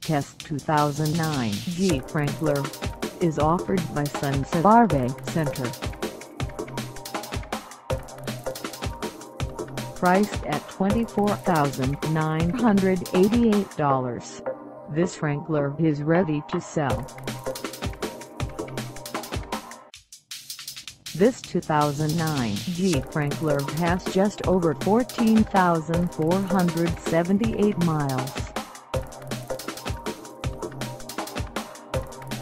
Test 2009 Jeep Wrangler is offered by Sunset RV Center. Priced at $24,988, this Wrangler is ready to sell. This 2009 Jeep Wrangler has just over 14,478 miles.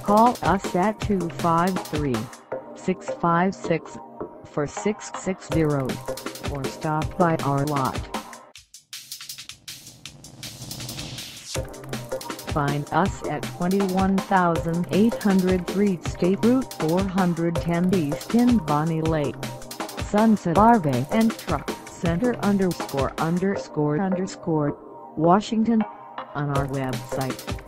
Call us at 253-656-4660 or stop by our lot. Find us at 21803 State Route 410 East in Bonney Lake, Sunset RV and Truck Center underscore underscore underscore Washington on our website